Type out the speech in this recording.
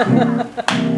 Ha ha ha ha!